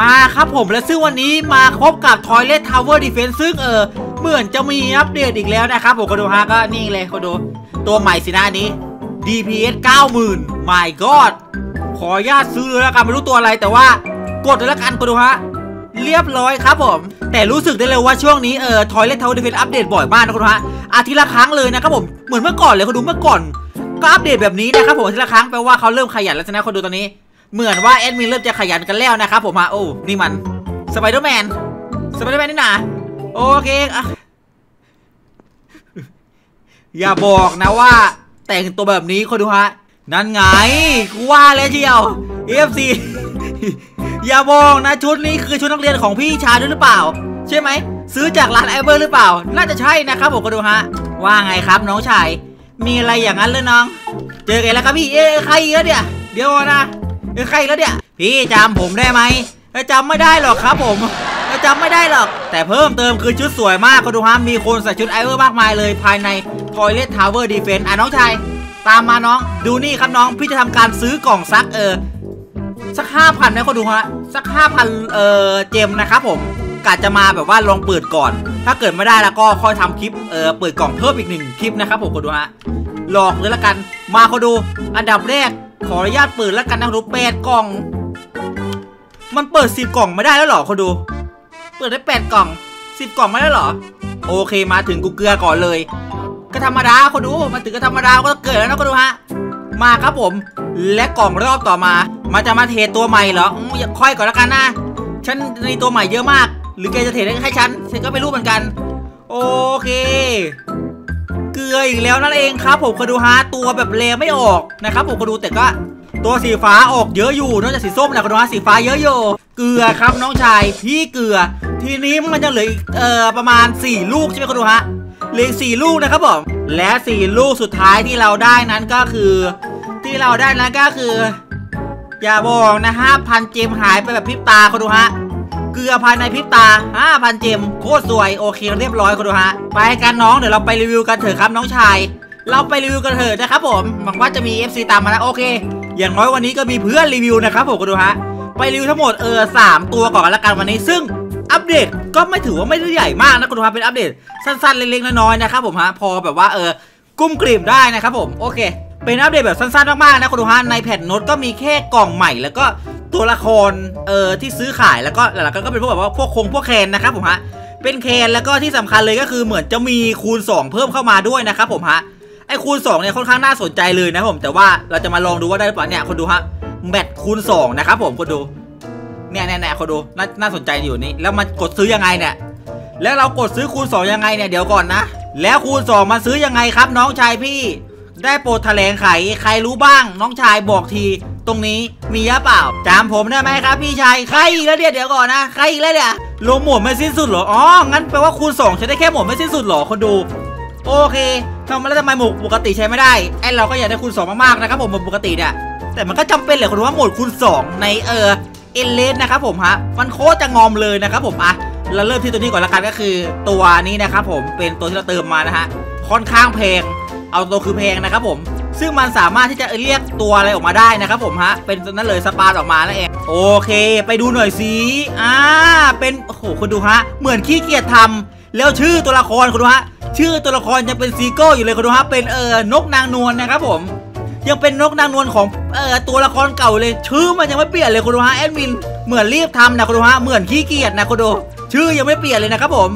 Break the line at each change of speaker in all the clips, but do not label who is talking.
มาครับผมและซึ่งวันนี้มาพบกับ Toilet Tower Defense ซึ่งเออเหมือนจะมีอัปเดตอีกแล้วนะครับผมก็ดูฮะก็นี่เลยก็ดู ตัวใหม่สินะนี้ DPS 90,000 my god ขออนุญาตซื้อเลยแล้วกันไม่รู้ตัวอะไรแต่ว่ากดเลยแล้วกันก็ดูฮะเรียบร้อยครับผม แต่รู้สึกได้เลยว่าช่วงนี้เออ Toilet Tower Defense อัปเดตบ่อยมากนะคุณฮะอาทิตย์ละครั้งเลยนะครับผมเหมือนเมื่อก่อนเลยคุณดูเมื่อก่อน ก็อัปเดตแบบนี้นะครับผมอาทิตย์ละครั้งแปลว่าเขาเริ่มขยันแล้วนะคนดูตอนนี้ เหมือนว่าแอดมินเริ่มจะขยันกันแล้วนะครับผมฮะโอ้นี่มัน Spider-Man Spider-Man นี่นะโอเคอะอย่าบอกนะว่า แต่งตัวแบบนี้คนดูฮะ นั่นไงกูว่าแล้วเชียว FC อย่าบอกนะชุดนี้คือชุดนักเรียนของพี่ชายด้วยหรือเปล่า ใช่ไหม ซื้อจากร้านไอเบอร์หรือเปล่า น่าจะใช่นะครับผมก็ดูฮะ ว่าไงครับน้องชาย มีอะไรอย่างนั้นเลยน้อง เจอกันแล้วครับพี่เอ้ใครอีกแล้วเนี่ย เดี๋ยวนะ ใครอีกแล้วเนี่ย พี่จำผมได้ไหมเอ้จำไม่ได้หรอกครับผมเอ้จำไม่ได้หรอก แต่เพิ่มเติมคือชุดสวยมากก็ดูฮะมีคนใส่ชุดไอเวอร์มากมายเลยภายใน Toilet Tower Defense อะน้องชาย ตามมาน้อง ดูนี่ครับน้อง พี่จะทำการซื้อกล่องซักเออ สักห้าพันนะคนดูฮะ สักห้าพันเออเจมนะครับผมกะจะมาแบบว่าลองเปิดก่อน ถ้าเกิดไม่ได้แล้วก็ค่อยทำคลิปเออเปิดกล่องเพิ่มอีกหนึ่งคลิปนะครับผมคนดูฮะลองเลยละกัน มาคนดู อันดับแรก ขออนุญาตเปิดแล้วกันนะคนดูแปดกล่อง มันเปิดสิบกล่องไม่ได้แล้วเหรอคนดู เปิดได้แปดกล่องสิบกล่องไม่ได้เหรอ โอเคมาถึงกูเกลือก่อนเลย ก็ธรรมดาคนดูมาถึงก็ธรรมดาก็เกิดแล้วนะคนดูฮะ มาครับผม และกล่องรอบต่อมา มันจะมาเทตัวใหม่เหรออือย่าค่อยก่อนแล้วกันนะ ฉันมีตัวใหม่เยอะมาก หรือแกจะเทรดให้ฉันฉันก็ไม่รู้เหมือนกัน โอเค ลืออีกแล้วนั่นเองครับผมก็ดูฮะตัวแบบเลไม่ออกนะครับผมก็ดูแต่ก็ตัวสีฟ้าออกเยอะอยู่นอกจากสีส้มนะก็ดูฮะสีฟ้าเยอะอยู่เกลือครับน้องชายพี่เกลือ ทีนี้มันจะเหลืออีกเอ่อประมาณ 4 ลูกใช่ไหมก็ดูฮะเหลือสี่ลูกนะครับผมและสี่ลูกสุดท้ายที่เราได้นั้นก็คือ ที่เราได้นั้นก็คือ อย่าบอกนะห้าพันเจมหายไปแบบพริบตาคนดูฮะ เกลือภายในพริบตาห้าพันเจมโคตรสวย โอเคเรียบร้อยคนดูฮะ ไปกันน้องเดี๋ยวเราไปรีวิวกันเถอะครับน้องชาย เราไปรีวิวกันเถอะนะครับผม หวังว่าจะมี FC ตามมานะโอเค อย่างน้อยวันนี้ก็มีเพื่อนรีวิวนะครับผมก็ดูฮะ ไปรีวิวทั้งหมดเออสามตัวก่อนละกันวันนี้ซึ่งอัปเดตก็ไม่ถือว่าไม่ได้ใหญ่มากนะคุณผู้ชมเป็นอัปเดตสั้นๆเล็กๆน้อยๆนะครับผมฮะพอแบบว่าเออกุ้มกลิ่มได้นะครับผมโอเค เป็นอัปเดตแบบสั้นๆมากๆนะคุณผู้ชมฮะในแผ่นโน้ตก็มีแค่กล่องใหม่แล้วก็ตัวละครเออที่ซื้อขายแล้วก็หลักๆก็เป็นพวกแบบว่าพวกคงพวกแคนนะครับผมฮะเป็นแคนแล้วก็ที่สำคัญเลยก็คือเหมือนจะมีคูณ 2 เพิ่มเข้ามาด้วยนะครับผมฮะไอ้คูณ2เนี่ยค่อนข้างน่าสนใจเลยนะผมแต่ว่าเราจะมาลองดูว่าได้หรือเปล่าเนี่ยคนดูฮะแมตช์คูณ2นะครับผมคนดูเนี่ยเนี่ยเนี่ยคนดูน่าน่าสนใจอยู่นี่แล้วมันกดซื้อยังไงเนี่ยแล้วเรากดซื้อคูณ 2 ยังไงเนี่ยเดี๋ยวก่อนนะ แล้วคูณ 2มาซื้อยังไงครับ น้องชายพี่ ได้โปรดแถลงไข ใครรู้บ้าง น้องชายบอกที ตรงนี้มีหรือเปล่าจำผมได้ไหมครับพี่ชาย ใครอีกแล้วเดี๋ยวเดี๋ยวก่อนนะ ใครอีกแล้วเนี่ยลงหมวดไม่สิ้นสุดเหรอ อ๋อ งั้นแปลว่าคูณ2ใช้ได้แค่หมวดไม่สิ้นสุดเหรอคนดู โอเคทำไมแล้วทำไมหมวดปกติใช้ไม่ได้ ไอเราก็อยากได้คูณ2มากๆนะครับผมหมวดปกติเนี่ย แต่มันก็จำเป็นแหละคนดูว่าหมวดคูณ2ในเออเอเลนนะครับผมฮะ มันโคตรจะงอมเลยนะครับผมอะเราเริ่มที่ตัวนี้ก่อนละกันก็คือ ตัวนี้นะครับผมเป็นตัวที่เราเติมมานะฮะ ค่อนข้างแพง เอาตัวคือแพงนะครับผม ซึ่งมันสามารถที่จะเรียกตัวอะไรออกมาได้นะครับผมฮะ เป็นนั้นเลยสปาร์ออกมานั่นเอง โอเค ไปดูหน่อยสิ อ่า เป็น โอ้โหคุณดูฮะ เหมือนขี้เกียจทำแล้วชื่อตัวละครคุณดูฮะ ชื่อตัวละครยังเป็น seagull อยู่เลยคุณดูฮะ เป็นเออนกนางนวลนะครับผม ยังเป็นนกนางนวลของเอ่อตัวละครเก่าเลย ชื่อมันยังไม่เปลี่ยนเลยคุณดูฮะแอดมิน เหมือนรีบทำนะคุณดูฮะ เหมือนขี้เกียจนะคุณดูชื่อยังไม่เปลี่ยนเลยนะครับผม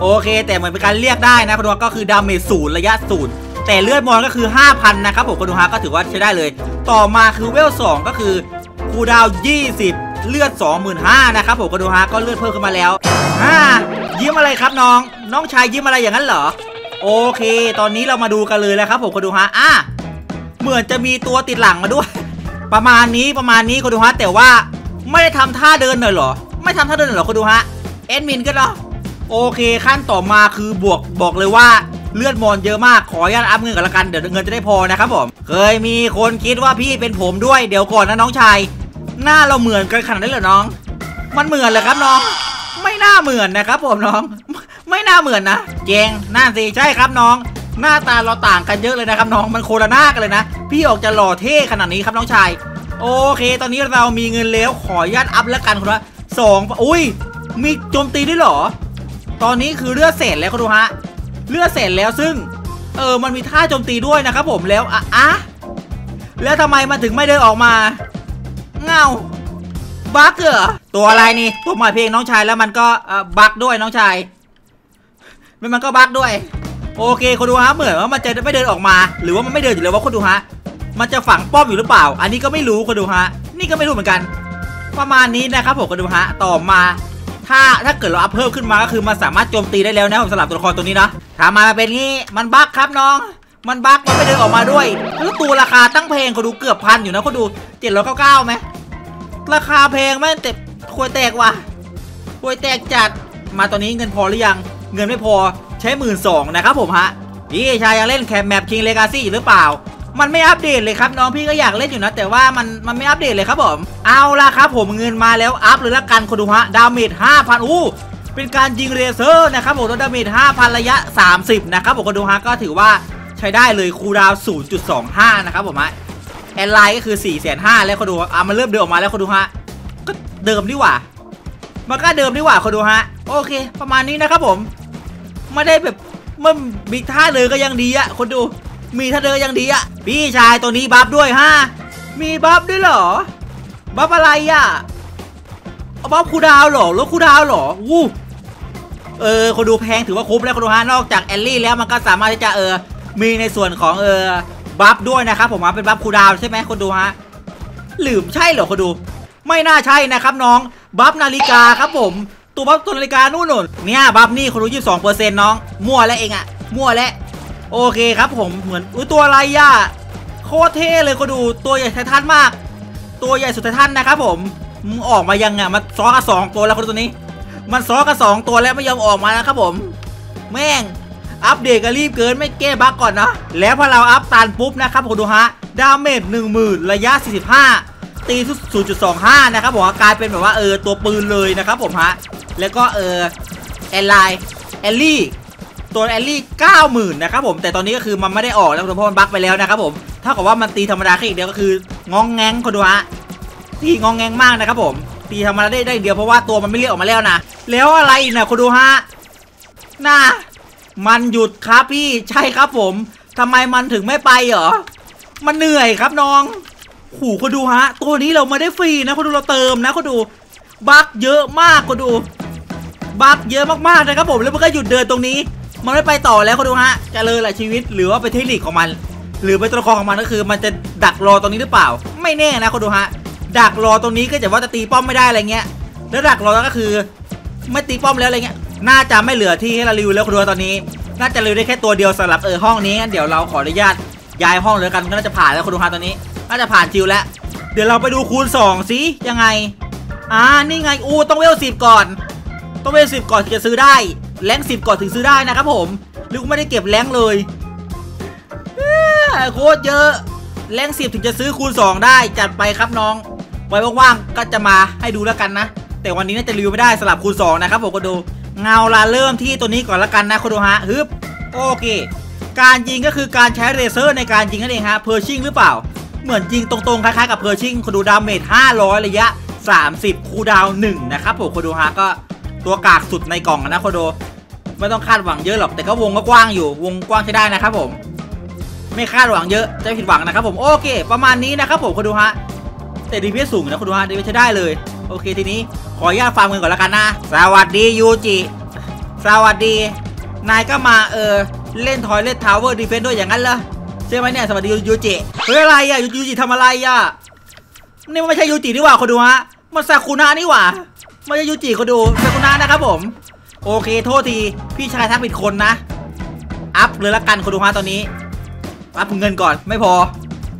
โอเคแต่เหมือนเป็นการเรียกได้นะคุณดูฮะก็คือ damage ศูนย์ระยะศูนย์แต่เลือดมอนก็คือ 5,000 นะครับผมคุณดูฮะก็ถือว่าใช้ได้เลย ต่อมาคือเวล2ก็คือ cooldown 20 เลือด 25,000นะครับผมคุณดูฮะก็เลือดเพิ่มขึ้นมาแล้วอ่ายิ้มอะไรครับน้อง น้องชายยิ้มอะไรอย่างนั้นเหรอ โอเค ตอนนี้เรามาดูกันเลยแล้วครับผมคุณดูฮะอะเหมือนจะมีตัวติดหลังมาด้วย ประมาณนี้ประมาณนี้คุณดูฮะแต่ว่าไม่ได้ทำท่าเดินหน่อยเหรอ ไม่ทำท่าเดินหน่อยเหรอคุณดูฮะแอดมินก็เหรอ โอเคขั้นต่อมาคือบวกบอกเลยว่าเลือดมอนเยอะมากขออนุญาตอัพเงินก่อนละกันเดี๋ยวเงินจะได้พอนะครับผมเคยมีคนคิดว่าพี่เป็นผมด้วยเดี๋ยวก่อนนะน้องชายหน้าเราเหมือนกันขนาดนั้เหรอน้อง มันเหมือนเลยครับน้อง ไม่น่าเหมือนนะครับผมน้อง ไม่น่าเหมือนนะเจงน่าสิใช่ครับน้อง หน้าตาเราต่างกันเยอะเลยนะครับน้องมันโคโรนากันเลยนะ พี่ออกจะหล่อเท่ขนาดนี้ครับน้องชายโอเค ตอนนี้เรามีเงินแล้วขออนุญาตอัพล้วกันคุณฮะสองอุ้ยมีโจมตีด้วยเหรอ ตอนนี้คือเลือดเศษแล้วคุณดูฮะ เลือดเศษแล้วซึ่ง เออ มันมีท่าโจมตีด้วยนะครับผมแล้วอะอะแล้วทำไมมันถึงไม่เดินออกมา เงาบั๊กเหรอตัวอะไรนี่ตัวหมายเพลงน้องชายแล้วมันก็บั๊กด้วยน้องชายมันมันก็บั๊กด้วย โอเคคนดูฮะเหมือนว่ามันจะไม่เดินออกมา หรือว่ามันไม่เดินอยู่แล้วว่าคนดูฮะ มันจะฝังป้อมอยู่หรือเปล่า อันนี้ก็ไม่รู้คนดูฮะ นี่ก็ไม่รู้เหมือนกัน ประมาณนี้นะครับผมคนดูฮะ ต่อมา ถ้าถ้าเกิดเราอัพเพิ่มขึ้นมาก็คือมันสามารถโจมตีได้แล้วนะผมสำหรับตัวละครตัวนี้นะถ้ามาเป็นงี้มันบั๊กครับน้อง มันบั๊กมันไม่เดินออกมาด้วยแล้วตัวราคาตั้งเพลงเขาดูเกือบพันอยู่นะเขาดูเจ็ดร้อยเก้าเก้าไหมราคาแพงแม่งแต่ควยแตกว่ะควยแตกจัดมาตอนนี้เงินพอหรือยังเงินไม่พอใช้หมื่นสองนะครับผมฮะพี่ชายยังเล่นเกมแมป King Legacy อยู่หรือเปล่า มันไม่อัปเดตเลยครับน้องพี่ก็อยากเล่นอยู่นะ แต่ว่ามันมันไม่อัปเดตเลยครับผมเอาละครับผมเงินมาแล้วอัพเลยละกันคนดูฮะ damage 5,000อู้เป็นการยิงเลเซอร์นะครับผมแล้ว damage 5,000 ระยะ 30 นะครับผมคนดูฮะก็ถือว่าใช้ได้เลย cooldown 0.25 นะครับผมฮะ ally ก็คือสี่แสนห้าแล้วคนดูอะมันเริ่มเดินออกมาแล้วคนดูฮะก็เดิมดีกว่ามันก็เดิมดีกว่าคนดูฮะโอเค ประมาณนี้นะครับผมไม่ได้แบบมันมีท่าเดินก็ยังดีอะคนดู มีท่าเดินยังดีอะพี่ชายตัวนี้ buff ด้วยฮะ มี buff ด้วยเหรอ buff อะไรอะ buff cooldown เหรอลด cooldown เหรอวู้เออคนดูแพงถือว่าคุ้มแล้วคนดูฮะนอกจาก ally แล้วมันก็สามารถที่จะเออ มีในส่วนของเออ buff ด้วยนะครับผมว่าเป็น buff cooldown ใช่ไหมคนดูฮะหลืมใช่เหรอคนดู ไม่น่าใช่นะครับน้อง buff นาฬิกาครับผม ตัว buff ตัวนาฬิกานู่นนนเนี่ย buff นี่คนดูยี่สองเปอร์เซ็นต์น้องมั่วแล้วเองอะมั่วแล้ว โอเคครับผมเหมือนอุ้ยตัวอะไรย่ะโคตรเท่เลยคนดูตัวใหญ่ไททันมาก ตัวใหญ่สุดไททันนะครับผมมึงออกมายังไงมันซ้อนกับสองตัวแล้วคนตัวนี้ มันซ้อนกับสองตัวแล้วไม่ยอมออกมานะครับผม แม่งอัปเดตก็รีบเกินไม่แก้บั๊กก่อนนะ แล้วพอเราอัพตันปุ๊บนะครับผมดูฮะ damage 10,000 ระยะ 45 ตีทุก0.25นะครับผมกลายเป็นแบบว่าเออตัวปืนเลยนะครับผมฮะ แล้วก็เออแอลไลน์แอลลี่ ตัวแอลลี่90,000นะครับผมแต่ตอนนี้ก็คือมันไม่ได้ออกแล้วเพราะมันบั๊กไปแล้วนะครับผมเท่ากับว่ามันตีธรรมดาแค่อีกเดียวก็คืององแงงคนดูฮะตีงองแงงมากนะครับผมตีธรรมดาได้ได้เดียวเพราะว่าตัวมันไม่เรียกออกมาแล้วนะแล้วอะไรอีกนะคนดูฮะน่ามันหยุดครับพี่ใช่ครับผมทำไมมันถึงไม่ไปเหรอมันเหนื่อยครับน้องหูคนดูฮะ ตัวนี้เราไม่ได้ฟรีนะคนดูเราเติมนะคนดูบั๊กเยอะมากคนดูบั๊กเยอะมากๆนะครับผมแล้วมันก็หยุดเดินตรงนี้ มันไม่ไปต่อแล้วคนดูฮะจะเลยแหละชีวิตหรือว่าเป็นเทคนิคของมัน หรือเป็นตัวละครของมันก็คือ มันจะดักรอตรงนี้หรือเปล่า ไม่แน่นะคนดูฮะดักรอตรงนี้ก็จะว่าจะตีป้อมไม่ได้อะไรเงี้ย แล้วดักรอก็คือไม่ตีป้อมแล้วอะไรเงี้ย น่าจะไม่เหลือที่ให้เรารีวิวแล้วคุณดูตอนนี้ น่าจะรีวิวได้แค่ตัวเดียวสำหรับเออห้องนี้งั้นเดี๋ยวเราขออนุญาตย้ายห้องเลยกันก็น่าจะผ่านแล้วคุณดูฮะตอนนี้ น่าจะผ่านจิวแล้ว เดี๋ยวเราไปดูคูณ2สิยังไงอ่านี่ไงอู้ต้องเวลสิบก่อน ต้องเวลสิบก่อนถึงจะซื้อได้ แรงสิบก่อนถึงซื้อได้นะครับผมหรือกูไม่ได้เก็บแรงเลยโคตรเยอะแรงสิบถึงจะซื้อคูณ 2 ได้จัดไปครับน้อง ไว้ว่างๆก็จะมาให้ดูแล้วกันนะ แต่วันนี้น่าจะรีวิวไม่ได้สลับคูณ 2 นะครับผมก็ดูเอาละเริ่มที่ตัวนี้ก่อนละกันนะคนดูฮะฮึบโอเค การยิงก็คือการใช้เลเซอร์ในการยิงนั่นเองฮะ piercing หรือเปล่า เหมือนยิงตรงๆคล้ายๆกับ piercing คนดู damage 500 ระยะ 30 cooldown 1นะครับผมคนดูฮะก็ตัวกากสุดในกล่องนะคนดู ไม่ต้องคาดหวังเยอะหรอกแต่ก็วงก็กว้างอยู่ วงกว้างใช้ได้นะครับผม ไม่คาดหวังเยอะจะผิดหวังนะครับผมโอเค ประมาณนี้นะครับผมคนดูฮะแต่ DP สูงนะคุณดูฮะ DP ใช้ได้เลย โอเคทีนี้ขออนุญาตฟาร์มเงินก่อนแล้วกันนะ สวัสดียูจิสวัสดี นายก็มาเออเล่น Toilet Tower Defense ด้วยอย่างนั้นเหรอใช่ไหมเนี่ยสวัสดียูจิเฮ้ยอะไรอะยูจิทำอะไรอะนี่มันไม่ใช่ยูจินี่หว่าคนดูฮะมันซากุนะนี่หว่าไม่ใช่ยูจิคนดูซากุนะนะครับผม โอเคโทษที พี่ชายทักผิดคนนะ อัพเลยละกันคนดูฮะตอนนี้ อัพเงินก่อนไม่พอ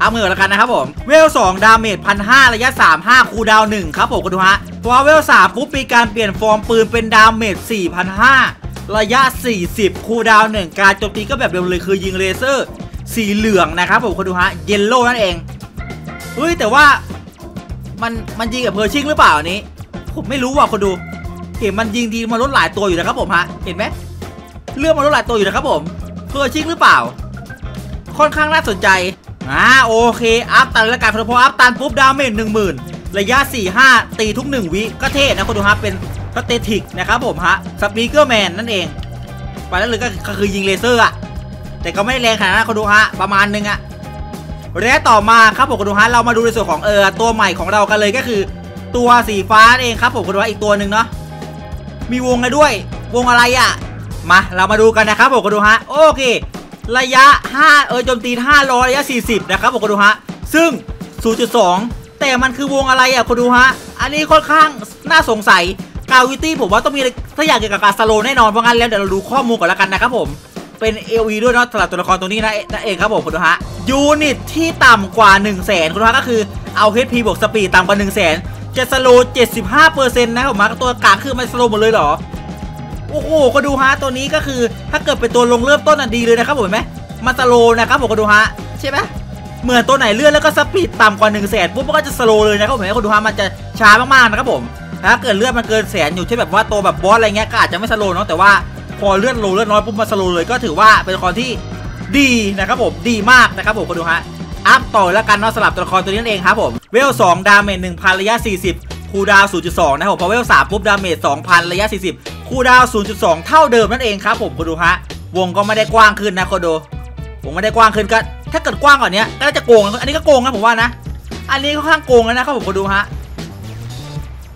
อัพเงินละกันนะครับผม เวล2 damage พันห้าระยะ3 5 cooldown 1ครับผมคุณดูฮะพอเวล3ปุ๊บมีการเปลี่ยนฟอร์มปืนเป็น damage 4,500ระยะ 40 cooldown 1การโจมตีก็แบบเดิมเลยคือยิงเลเซอร์ สีเหลืองนะครับผมคุณดูฮะ yellow นั่นเองเฮ้ยแต่ว่ามันมันยิงกับ piercing หรือเปล่าอันนี้ ผมไม่รู้ว่ะคนดู เห็นมันยิงดีมันลดหลายตัวอยู่นะครับผมฮะเห็นไหมเลือดมันลดหลายตัวอยู่นะครับผม piercing หรือเปล่า ค่อนข้างน่าสนใจอ่าโอเคอัพตันแล้วกันพออัพตันปุ๊บ damage หนึ่งหมื่นระยะ 4 5 ตีทุก 1 วิก็เท่นะคุณดูฮะเป็นstatic นะครับผมฮะ speakerman นั่นเอง ไปแล้วเลยก็ก็คือยิงเลเซอร์อะแต่ก็ไม่แรงขนาดนั้นคุณดูฮะประมาณนึงอะและต่อมาครับผมคุณดูฮะเรามาดูในส่วนของเออตัวใหม่ของเรากันเลยก็คือ ตัวสีฟ้าเองครับผมคุณดูฮะอีกตัวหนึ่งเนาะ มีวงเลยด้วย วงอะไรอะมาเรามาดูกันนะครับผมคุณดูฮะ โอเค ระยะ 5 เออโจมตี500ระยะ 40 นะครับผมคุณดูฮะ ซึ่ง 0.2 แต่มันคือวงอะไรอะคุณดูฮะ อันนี้ค่อนข้างน่าสงสัย gravity ผมว่าต้องมีอะไรสักอย่างเกี่ยวกับการ slow แน่นอนเพราะงั้นแล้วเดี๋ยวเราดูข้อมูลก่อนแล้วกันนะครับผมเป็น AOE ด้วยเนาะสำหรับตัวละครตัวนี้นะนั่นเองครับผมคุณดูฮะ unit ที่ต่ำกว่า 1 0 0 0 0แสนคุณดูฮะก็คือเอา HP บวก speed ต่ำกว่า 1 0 0 0 0แสน จะ slow 75%นะครับผมมาตัวกางคือมัน slow หมดเลยเหรอ โอ้โหก็ดูฮะตัวนี้ก็คือ ถ้าเกิดเป็นตัวลงเริ่มต้นอะดีเลยนะครับผมเห็นไหมมัน slow นะครับผมก็ดูฮะใช่ไหมเหมือนตัวไหนเลือดแล้วก็ speed ต่ำกว่าหนึ่งแสนปุ๊บมันก็จะ slow เลยนะครับผมเห็นไหมก็ดูฮะมันจะช้ามากๆนะครับผมถ้าเกิดเลือดมันเกินแสนอยู่ที่แบบว่าตัวแบบบอสอะไรเงี้ยก็อาจจะไม่ slow เนาะแต่ว่าพอเลือด low เลือดน้อยปุ๊บมา slow เลยก็ถือว่าเป็นละครที่ดีนะครับผมดีมากนะครับผมก็ดูฮะอัพต่อแล้วกันเนาะสลับตัวละครตัวนี้นั่นเองครับผม เวล2 damage 1,000ระยะ 40 cooldown 0.2 นะครับพอเวล3ปุ๊บ damage 2,000 ระยะ 40 cooldown 0.2 เท่าเดิมนั่นเองครับผมคุณดูฮะ วงก็ไม่ได้กว้างขึ้นนะคุณดูวงไม่ได้กว้างขึ้นก็ถ้าเกิดกว้างกว่านี้ก็น่าจะโกง อันนี้ก็โกงนะผมว่านะ อันนี้ค่อนข้างโกงแล้วนะครับผมคุณดูฮะ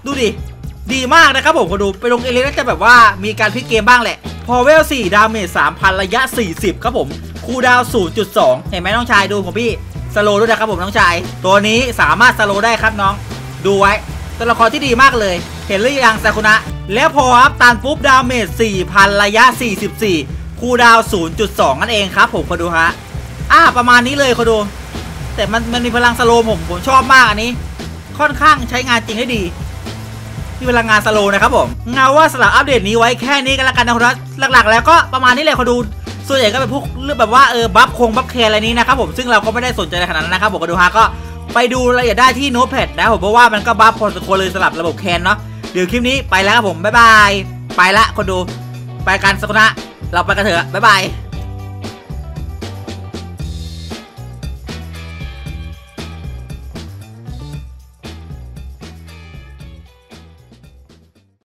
ดูดิ ดีมากนะครับผมคุณดู ไปลงเอเลน่าจะแบบว่ามีการพลิกเกมบ้างแหละ พอเวล4 damage 3,000 ระยะ 40 ครับผม cooldown 0.2 เห็นไหมน้องชายดูผมพี่ slow ด้วยนะครับผมน้องชาย ตัวนี้สามารถ slow ได้ครับน้อง ดูไว้ ตัวละครที่ดีมากเลย เห็นหรือยังซากุนะ แล้วพออัพตันปุ๊บ damage 4,000 ระยะ 44 cooldown 0.2 นั่นเองครับผมคนดูฮะ อ่าประมาณนี้เลยคนดู แต่มันมันมีพลัง slow ผมผมชอบมากอันนี้ ค่อนข้างใช้งานจริงได้ดีมีพลังงาน slow นะครับผมเอาว่าสำหรับอัปเดตนี้ไว้แค่นี้กันละกันนะคุณผู้ชมหลักๆ แล้วก็ประมาณนี้เลยคนดู ส่วนใหญ่ก็เป็นพวกเรื่องแบบว่าเออ buff คง buff แคร์อะไรนี้นะครับผมซึ่งเราก็ไม่ได้สนใจขนาดนั้นนะครับผมก็ดูฮะก็ไปดูรายละเอียดได้ที่โน้ตแพดนะผมเพราะว่ามันก็บัฟพอสมควรเลยสำหรับระบบแคนเนาะเดี๋ยวคลิปนี้ไปแล้วครับผมบ๊ายบายไปละคนดูไปกันสักนะเราไปกันเถอะบ๊ายบาย